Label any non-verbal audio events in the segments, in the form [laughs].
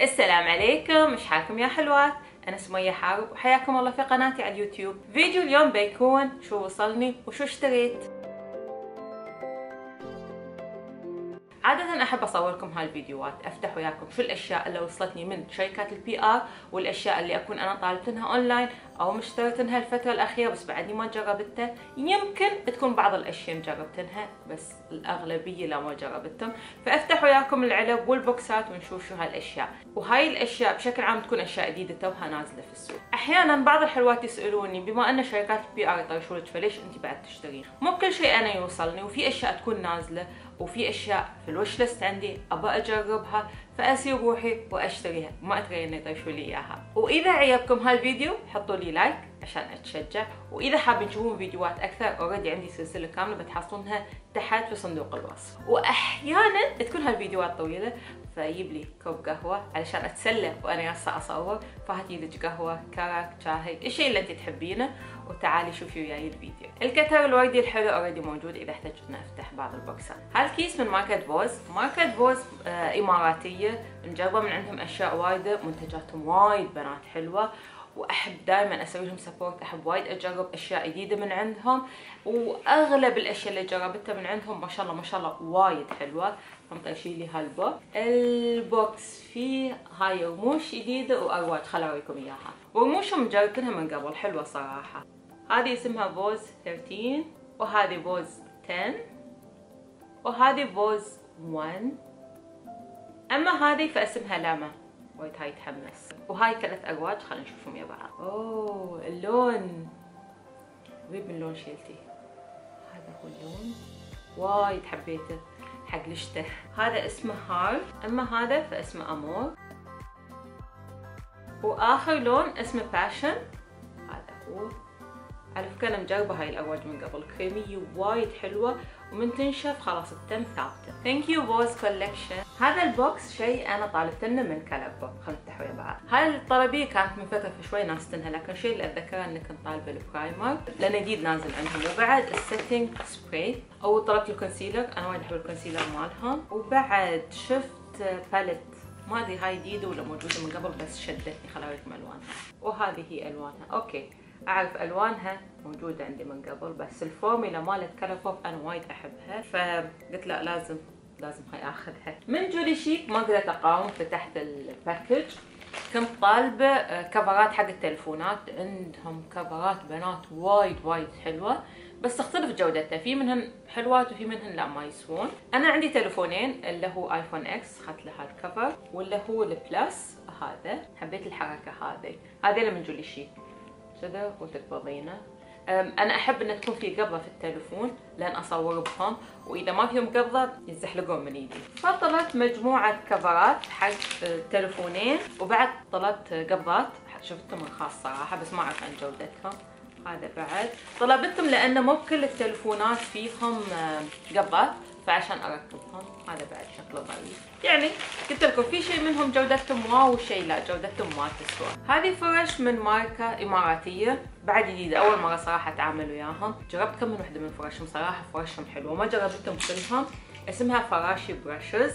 السلام عليكم شحالكم يا حلوات؟ أنا سمية حارب وحياكم الله في قناتي على اليوتيوب. فيديو اليوم بيكون شو وصلني وشو اشتريت؟ عادة أحب أصور لكم هالفيديوهات أفتح وياكم شو الأشياء اللي وصلتني من شركات ال PR والأشياء اللي أكون أنا طالبتنها أونلاين أو مشتريتنها الفترة الأخيرة بس بعدني ما جربتها. يمكن تكون بعض الأشياء مجربتنها بس الأغلبية لا ما جربتهم. فأفتح وياكم العلب والبوكسات ونشوف شو هالأشياء. وهاي الأشياء بشكل عام تكون أشياء جديدة توها نازلة في السوق. أحيانا بعض الحلوات يسألوني بما أن شركات ال PR يطرشوا لك فليش أنت بعد تشترين مو كل شيء أنا يوصلني وفي أشياء تكون نازلة وفي أشياء في ال wish list عندي أبى أجربها فأسير روحي وأشتريها. ما أدري انه يطرشوا لي إياها. وإذا عجبكم هالفيديو حطوا لي like عشان أتشجع. وإذا حابين تشوفون فيديوهات أكثر already عندي سلسلة كاملة بتحصلونها تحت في صندوق الوصف. واحيانا تكون هالفيديوهات طويلة فأجيب لي كوب قهوة علشان أتسلى وأنا جالسة أصور. فهاتي لك قهوة كرك شاهي الشيء اللي أنت تحبينه. وتعالي شوفي وياي الفيديو. ال cutter الوردي الحلو already موجود إذا احتجت ان أفتح بعض البوكسات. هالكيس من ماركة بوز. ماركة بوز آه إماراتية. مجربة من عندهم أشياء وايده منتجاتهم وايد بنات حلوة. وأحب دائما أسوي لهم support أحب وايد أجرب أشياء جديدة من عندهم. وأغلب الأشياء اللي جربتها من عندهم ما شاء الله ما شاء الله وايد حلوة. فمطرشين لي هال box ال box فيه هاي رموش جديدة وارواج خل أوريكم إياها. ورموشهم جربتها من قبل حلوة صراحة. هذه اسمها بوز 13 وهذه بوز 10 وهذه بوز 1 أما هذه فاسمها لاما. وايد هاي تحمس. وهاي ثلاث ارواج خلينا نشوفهم ويا بعض. أوه اللون. غريب اللون شيلتي. هذا هو اللون. وايد حبيته. حق الشتاء هذا اسمه Heart أما هذا فاسمه Amour. وآخر لون اسمه Passion. هذا هو. على فكرة أنا مجربة هاي الأرواج من قبل. كريمية وايد حلوة ومن تنشف خلاص تتم ثابتة thank you بوز collection هذا ال box شيء أنا طالبتنه من ColourPop خلينا نفتح ويا بعض. هاي الطلبية كانت من فترة شوي ناسيتنها لكن الشيء اللي أتذكره إني كنت طالبة ال primer لأنه جديد نازل عندهم وبعد ال setting spray أو طلبت ال concealer أنا وايد أحب ال concealer مالهم. وبعد شفت palette ما أدري هاي جديدة ولا موجودة من قبل بس شدتني خل اوريكم الوانها وهذه هي ألوانها. okay. أعرف ألوانها موجودة عندي من قبل بس الفورميلا مالت ColourPop أنا وايد أحبها فقلت لا لازم لازم هاي آخذها. من جولي شيك ما قدرت أقاوم فتحت ال package كنت طالبة كفرات حق التلفونات عندهم كفرات بنات وايد وايد حلوة بس تختلف جودتها. في منهن حلوات وفي منهن لا ما يسوون. أنا عندي تلفونين اللي هو ايفون إكس اخذت له هال cover واللي هو ال Plus هذا. حبيت الحركة هذه. هذه من جولي شيك. كذا وتقبضينه أنا أحب إن تكون في قبضة في التلفون لأن أصور بهم وإذا ما فيهم قبضة يزحلقون من إيدي. فطلبت مجموعة كفرات حق تلفونين وبعد طلبت قبضات. شفتهم رخاص صراحة بس ما أعرف عن جودتهم. هذا بعد. طلبتهم لأن مو كل التلفونات فيهم قبضات فعشان أركبهم. هذا بعد شكله ضعيف يعني قلت لكم في شيء منهم جودتهم واو وشيء لا جودتهم ما تسوى. هذه فرش من ماركة إماراتية. بعد جديدة أول مرة صراحة أتعامل وياهم. جربت كم من وحدة من فرشهم صراحة فرشهم حلوة. ما جربتهم كلهم. اسمها فراشي براشز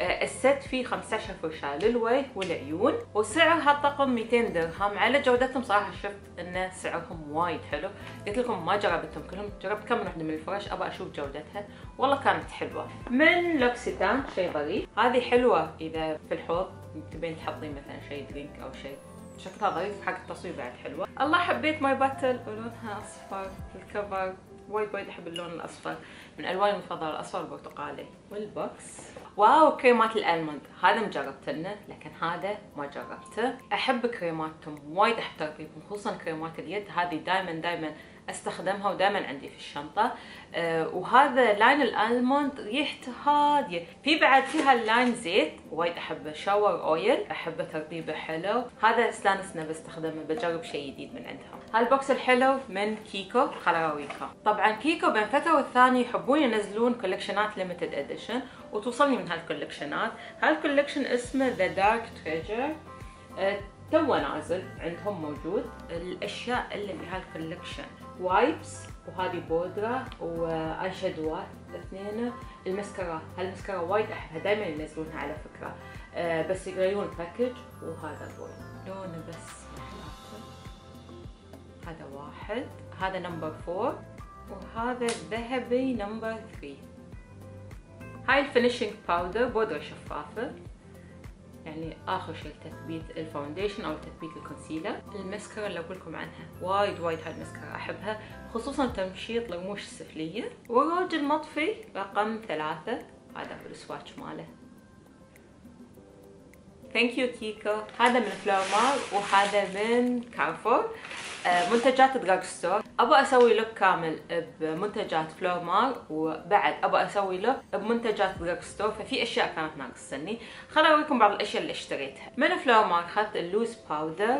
الست فيه 15 فرشاة للوجه والعيون وسعر هالطقم 200 درهم. على جودتهم صراحة شفت إن سعرهم وايد حلو. قلت لكم ما جربتهم كلهم. جربت كم وحدة من الفرش ابى أشوف جودتها. والله كانت حلوة. من لوكسيتان شيء ظريف هذه حلوة إذا في الحوض تبين تحطين مثلا شيء drink أو شيء. شكلها ظريف حق التصوير بعد حلوة. الله حبيت my bottle ولونها أصفر ال cover. وايد وايد أحب اللون الأصفر. من الواني المفضلة الأصفر البرتقالي. وال box. wow كريمات ال almond. هذا مجربتنه لكن هذا ما جربته. أحب كريماتهم وايد أحب تركيبهم خصوصا كريمات اليد. هذه دائما دائما أستخدمها ودائما عندي في الشنطة. أه وهذا line ال almond ريحته هادية. في بعد فيها ال line زيت وايد احبه shower oil احبه ترطيبه حلو. هذا استانسنا بستخدمه بجرب شيء جديد من عندهم هال box الحلو من كيكو خل اوريكم طبعا كيكو بين فترة والثانية يحبون ينزلون collection ات limited edition وتوصلني من هال collection ات هال collection اسمه The Dark Treasure تو نازل عندهم موجود. الأشياء اللي بهال collection wipes وهذه بودرة و eyeshadow ات اثنين المسكرات هالمسكرة وايد احبها دائما ينزلونها على فكرة. آه بس يغيرون ال package وهذا البوي. لونه بس. هذا واحد. هذا number four وهذا الذهبي number three. هاي ال finishing powder بودرة شفافة. يعني آخر شيء تثبيت ال foundation أو تثبيت ال concealer المسكرة اللي أقول لكم عنها. وايد وايد هاي المسكرة أحبها خصوصا تمشيط الرموش السفلية. والروج المطفي رقم ثلاثة. هذا بال swatch ماله. thank you كيكو هذا من فلورمار وهذا من كارفور منتجات drugstore أبغى أسوي look كامل بمنتجات فلورمار وبعد أبغى أسوي look بمنتجات drugstore ففي أشياء كانت ناقصني. خليني أوريكم بعض الأشياء اللي اشتريتها. من فلورمار اخذت ال loose powder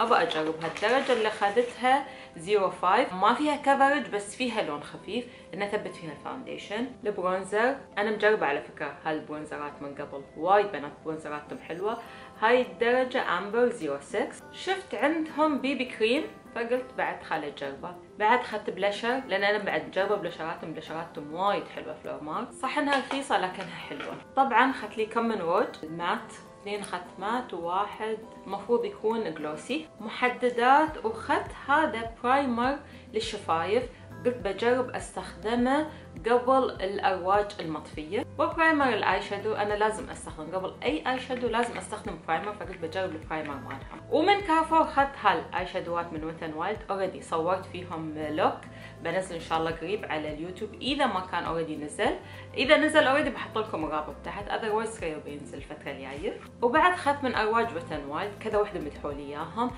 أبغى أجربها. الدرجة اللي اخذتها 05 ما فيها coverage بس فيها لون خفيف. لأن اثبت فيها ال foundation ال bronzer. أنا مجربة على فكرة هال bronzer ات من قبل. وايد بنات bronzer اتهم حلوة. هاي الدرجة amber 06 شفت عندهم BB cream فقلت بعد خلي اجربه بعد اخذت بلشر لأن أنا بعد مجربه blusher اتهم blusher اتهم وايد حلوة فلورمار صح إنها رخيصة لكنها حلوة. طبعا اخذت لي كم من روج matte اثنين اخذت matte وواحد المفروض يكون glossy محددات واخذت هذا primer للشفايف. قلت بجرب أستخدمه قبل الأرواج المطفية. و primer ال eyeshadow أنا لازم استخدم قبل أي eyeshadow لازم أستخدم primer فقلت بجرب ال primer مالهم ومن كارفور اخذت هال eyeshadow ات من Wet n Wild already صورت فيهم look بنزل إن شاء الله قريب على اليوتيوب. إذا ما كان already نزل. إذا نزل already بحط لكم الرابط تحت. otherwise كيو بينزل الفترة الجاية. وبعد اخذت من أرواج Wet n Wild كذا وحدة مدحوا لي إياهم.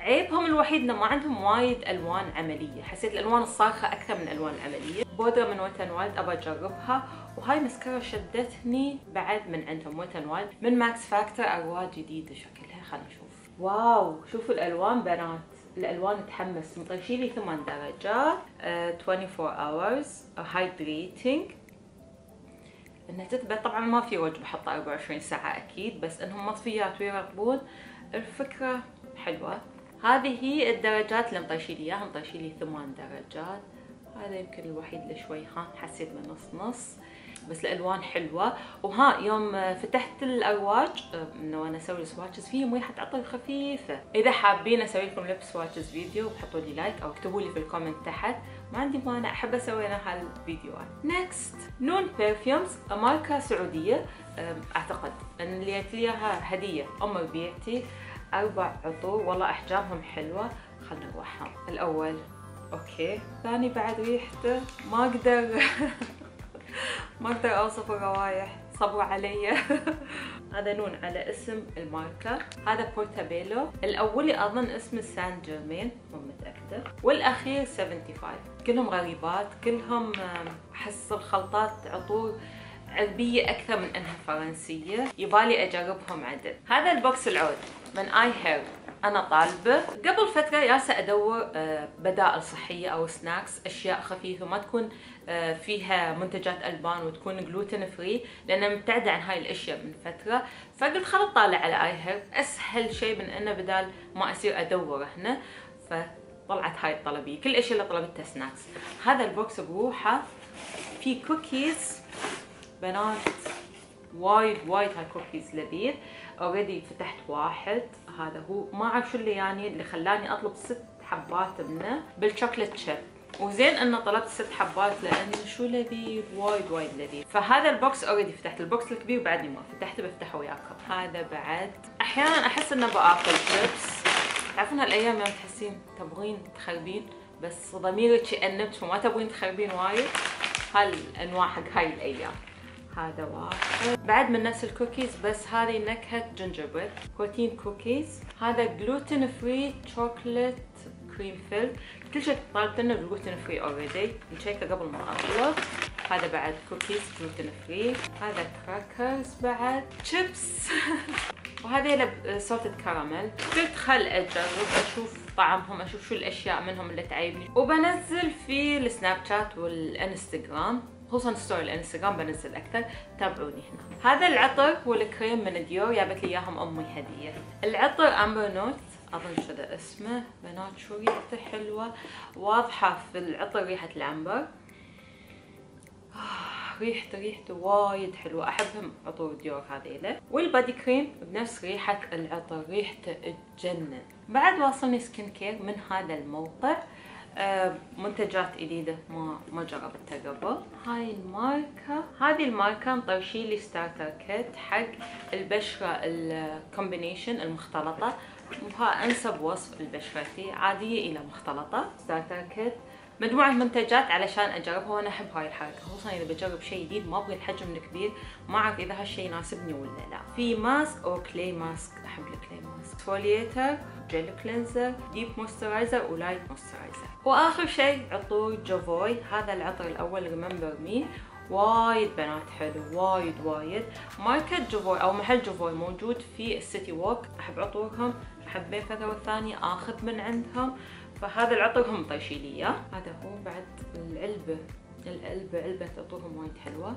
عيبهم الوحيد انه ما عندهم وايد ألوان عملية. حسيت الألوان الصارخه أكثر من الالوان العملية بودرة من Wet n Wild ابى أجربها. وهاي مسكرة شدتني بعد من عندهم Wet n Wild. من ماكس فاكتور ارواج جديدة شكلها. خلينا نشوف. wow! شوفوا الألوان بنات. الألوان تحمس. مطرشين لي ثمان درجات. uh, 24 hours hydrating. إنها تثبت. طبعا ما في وجه بحطها 24 ساعة أكيد بس إنهم مطفيات ويرطبون الفكرة حلوة. هذه هي الدرجات اللي مطرشين لي اياها مطرشين لي ثمان درجات. هذا يمكن الوحيد اللي شوي ها حسيت من نص نص بس الألوان حلوة. وها يوم فتحت الارواج إنه أنا أسوي swatches فيهم ريحه عطر خفيفة. إذا حابين أسوي لكم lip swatches video حطوا لي like أو اكتبوا لي في ال comment تحت. ما عندي مانع أحب أسوي أنا هالفيديوهات. next Noon Perfumes ماركه سعودية. أعتقد إن اللي لي إياها هدية. ام ربيعتي أربع عطور. والله أحجامهم حلوة. خلنا نروحهم الأول. okay. ثاني بعد ريحته. ما أقدر. [laughs] ما أقدر اوصف الروايح صبروا علي. [laughs] هذا نون على اسم الماركة. هذا بورتابيلو. الأولي أظن اسمه سان جيرمين. مو متأكدة. والأخير 75 كلهم غريبات. كلهم أحس الخلطات عطور عربية أكثر من أنها فرنسية. يبالي أجربهم عدل. هذا ال box العود. من iHerb أنا طالبة. قبل فترة جالسة أدور بدائل صحية أو snacks أشياء خفيفة ما تكون فيها منتجات ألبان وتكون gluten free لأن مبتعدة عن هاي الأشياء من فترة. فقلت خل اطالع على iHerb أسهل شيء من إنه بدال ما أصير أدور هنا فطلعت هاي الطلبية. كل الأشياء اللي طلبتها snacks هذا ال box بروحه. في كوكيز بنات. وايد وايد هاي كوكيز لذيذ. already فتحت واحد. هذا هو. ما أعرف شو اللي يعني اللي خلاني أطلب ست حبات منه. بال chocolate chip وزين إنه طلبت ست حبات لأن شو لذيذ. وايد وايد لذيذ. فهذا ال box already فتحت. ال box الكبير بعدني ما فتحته بفتحه وياكم. هذا بعد. أحيانا أحس إنه بآكل شيبس تعرفون هالأيام يوم تحسين تبغين تخربين؟ بس ضميرك يأنبك فما تبغين تخربين وايد. هالأنواع حق هاي الأيام. هذا واحد. بعد من نفس الكوكيز بس هذه نكهة بريد protein cookies. هذا gluten free chocolate cream filled كل شيء طالبت لنا gluten free already مشيكه قبل ما أطلب. هذا بعد cookies gluten free هذا crackers بعد شيبس [laughs] وهذه salted caramel قلت خل أجرب أشوف طعمهم أشوف شو الأشياء منهم اللي تعيبني وبنزل في السناب شات والإنستغرام. خصوصا story الانستغرام بنزل أكثر تابعوني هنا. هذا العطر هو الكريم من ديور جابت لي إياهم أمي هدية. العطر Ambre Nuit أظن كذا اسمه بنات شو ريحته حلوة. واضحة في العطر ريحة العنبر ريحته ريحته وايد حلوة. أحبهم عطور ديور هذيلا وال body cream بنفس ريحة العطر ريحته تجنن. بعد واصلني skincare من هذا الموقع. آه، منتجات جديدة ما ما جربتها قبل. هاي الماركة هذه الماركة مطرشين لي starter kit حق البشرة ال combination المختلطة. وها أنسب وصف لبشرتي عادية إلى مختلطة. starter kit مجموعة منتجات علشان أجربها وأنا أحب هاي الحركة. خصوصا إذا بجرب شيء جديد ما أبغى الحجم الكبير ما أعرف إذا هالشيء يناسبني ولا لا. في mask أو clay mask أحب ال clay mask. exfoliator gel cleanser deep moisturizer و light moisturizer وآخر شيء عطور Jovoy. هذا العطر الأول Remember Me وايد بنات حلو وايد وايد. ماركة Jovoy أو محل Jovoy موجود في ال City Walk. أحب عطورهم أحب بين فترة والثانية آخذ من عندهم. فهذا العطر هم مطرشين لي اياه هذا هو بعد العلبة العلبة علبة عطورهم وايد حلوة.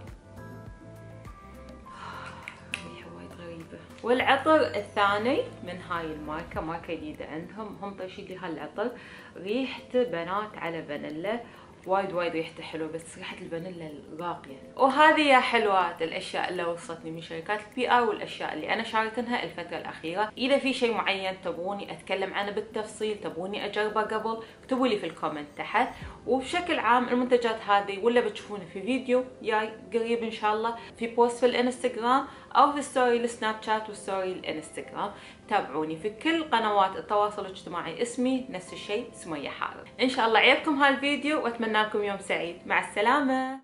والعطر الثاني من هاي الماركة ماركة جديدة عندهم. هم مطرشين لي هالعطر. ريحته بنات على فانيلا. وايد وايد ريحته حلوة بس ريحة الفانيلا الراقية. وهذه يا حلوات الأشياء اللي وصلتني من شركات ال PR والأشياء اللي أنا شاريتها الفترة الأخيرة. إذا في شيء معين تبغوني أتكلم عنه بالتفصيل تبغوني أجربه قبل اكتبوا لي في ال comment تحت. وبشكل عام المنتجات هذه ولا بتشوفونه في فيديو جاي قريب إن شاء الله. في post في الإنستغرام. أو في story السناب شات و story الانستغرام تابعوني في كل قنوات التواصل الاجتماعي. اسمي نفس الشيء سمية حارب إن شاء الله عجبكم هالفيديو وأتمنى لكم يوم سعيد. مع السلامة.